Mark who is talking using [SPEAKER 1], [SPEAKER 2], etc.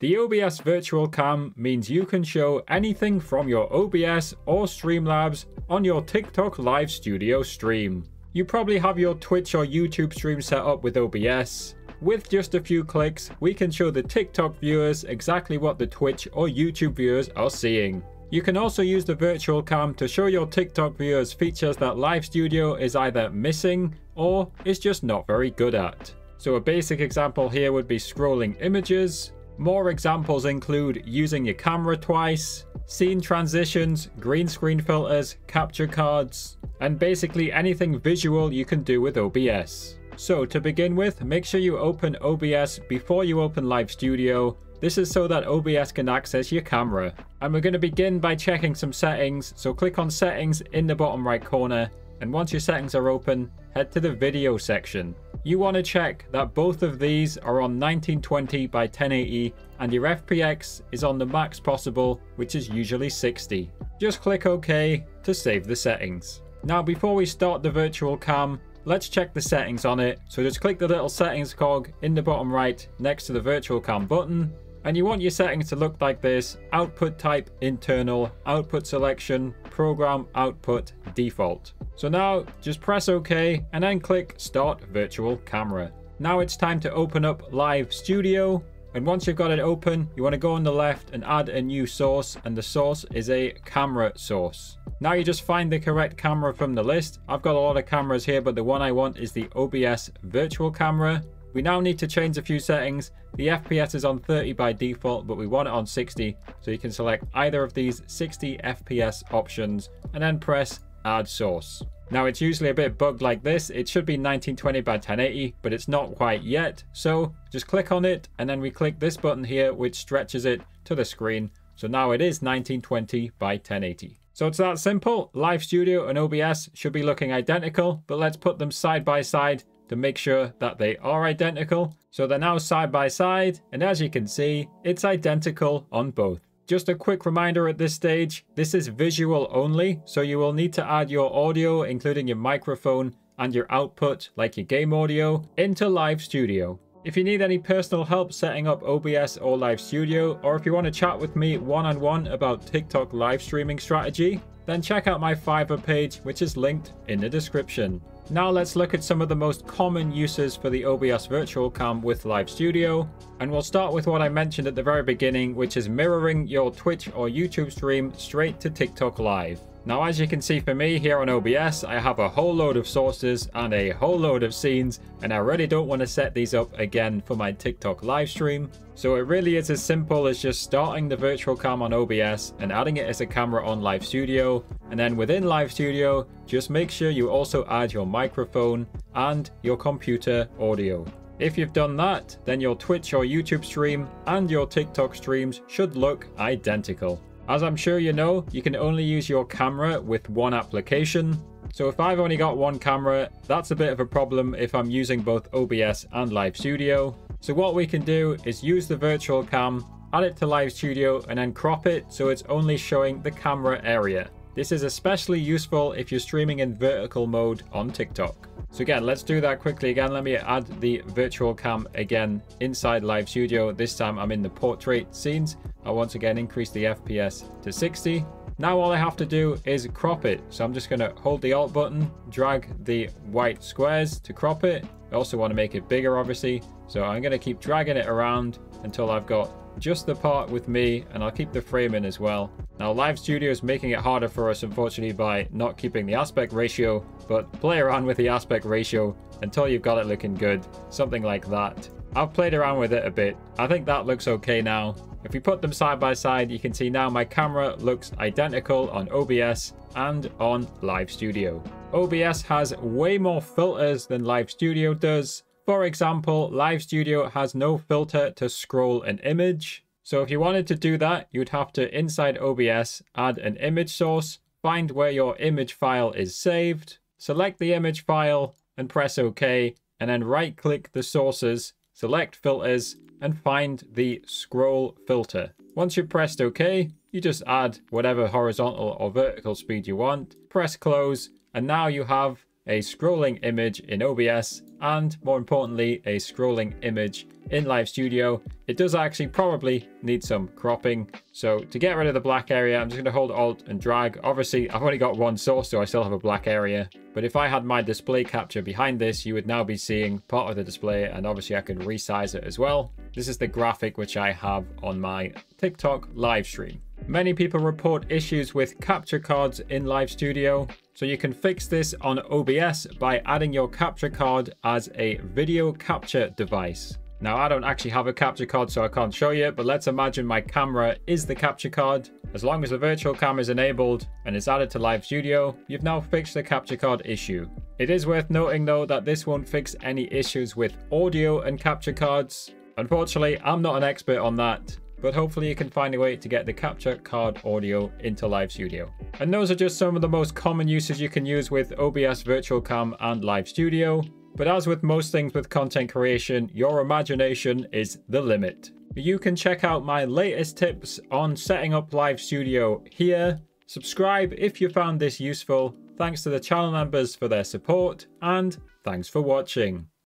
[SPEAKER 1] The OBS Virtual Cam means you can show anything from your OBS or Streamlabs on your TikTok Live Studio stream. You probably have your Twitch or YouTube stream set up with OBS. With just a few clicks, we can show the TikTok viewers exactly what the Twitch or YouTube viewers are seeing. You can also use the virtual cam to show your TikTok viewers features that Live Studio is either missing or is just not very good at. So a basic example here would be scrolling images, more examples include using your camera twice, scene transitions, green screen filters, capture cards, and basically anything visual you can do with OBS. So to begin with, make sure you open OBS before you open Live Studio. This is so that OBS can access your camera. And we're going to begin by checking some settings, so click on settings in the bottom right corner, and once your settings are open, head to the video section. You want to check that both of these are on 1920 by 1080 and your FPS is on the max possible, which is usually 60. Just click OK to save the settings. Now before we start the virtual cam, let's check the settings on it. So just click the little settings cog in the bottom right next to the virtual cam button and you want your settings to look like this. Output type internal, output selection, program output default. So now just press OK and then click start virtual camera. Now it's time to open up Live Studio. And once you've got it open, you want to go on the left and add a new source. And the source is a camera source. Now you just find the correct camera from the list. I've got a lot of cameras here, but the one I want is the OBS virtual camera. We now need to change a few settings. The FPS is on 30 by default, but we want it on 60. So you can select either of these 60 FPS options and then press add source. Now it's usually a bit bugged like this. It should be 1920 by 1080, but it's not quite yet. So just click on it and then we click this button here, which stretches it to the screen. So now it is 1920 by 1080. So it's that simple. Live Studio and OBS should be looking identical, but let's put them side by side to make sure that they are identical. So they're now side by side, and as you can see, it's identical on both. Just a quick reminder at this stage, this is visual only, so you will need to add your audio, including your microphone and your output, like your game audio, into Live Studio. If you need any personal help setting up OBS or Live Studio, or if you want to chat with me one-on-one -on -one about TikTok live streaming strategy, then check out my Fiverr page, which is linked in the description. Now let's look at some of the most common uses for the OBS Virtual Cam with Live Studio. And we'll start with what I mentioned at the very beginning, which is mirroring your Twitch or YouTube stream straight to TikTok Live. Now, as you can see for me here on OBS, I have a whole load of sources and a whole load of scenes, and I really don't want to set these up again for my TikTok live stream. So it really is as simple as just starting the virtual cam on OBS and adding it as a camera on Live Studio. And then within Live Studio, just make sure you also add your microphone and your computer audio. If you've done that, then your Twitch or YouTube stream and your TikTok streams should look identical. As I'm sure you know, you can only use your camera with one application. So if I've only got one camera, that's a bit of a problem if I'm using both OBS and Live Studio. So what we can do is use the virtual cam, add it to Live Studio and then crop it so it's only showing the camera area. This is especially useful if you're streaming in vertical mode on TikTok. So again, let's do that quickly again. Let me add the virtual cam again inside Live Studio. This time I'm in the portrait scenes. I once again increase the FPS to 60. Now all I have to do is crop it. So I'm just going to hold the Alt button, drag the white squares to crop it. I also want to make it bigger, obviously. So I'm going to keep dragging it around until I've got just the part with me and I'll keep the frame in as well. Now Live Studio is making it harder for us unfortunately by not keeping the aspect ratio, but play around with the aspect ratio until you've got it looking good, something like that. I've played around with it a bit. I think that looks okay now. If we put them side by side, you can see now my camera looks identical on OBS and on Live Studio. OBS has way more filters than Live Studio does, for example, Live Studio has no filter to scroll an image. So if you wanted to do that, you'd have to inside OBS add an image source, find where your image file is saved, select the image file and press OK, and then right click the sources, select filters and find the scroll filter. Once you've pressed OK, you just add whatever horizontal or vertical speed you want, press close, and now you have a scrolling image in OBS and more importantly, a scrolling image in Live Studio. It does actually probably need some cropping. So to get rid of the black area, I'm just going to hold Alt and drag. Obviously, I've only got one source, so I still have a black area. But if I had my display capture behind this, you would now be seeing part of the display, and obviously I can resize it as well. This is the graphic which I have on my TikTok live stream. Many people report issues with capture cards in Live Studio, so you can fix this on OBS by adding your capture card as a video capture device. Now, I don't actually have a capture card, so I can't show you, but let's imagine my camera is the capture card. As long as the virtual cam is enabled and it's added to Live Studio, you've now fixed the capture card issue. It is worth noting though that this won't fix any issues with audio and capture cards. Unfortunately, I'm not an expert on that, but hopefully you can find a way to get the capture card audio into Live Studio. And those are just some of the most common uses you can use with OBS Virtual Cam and Live Studio. But as with most things with content creation, your imagination is the limit. You can check out my latest tips on setting up Live Studio here. Subscribe if you found this useful. Thanks to the channel members for their support, and thanks for watching.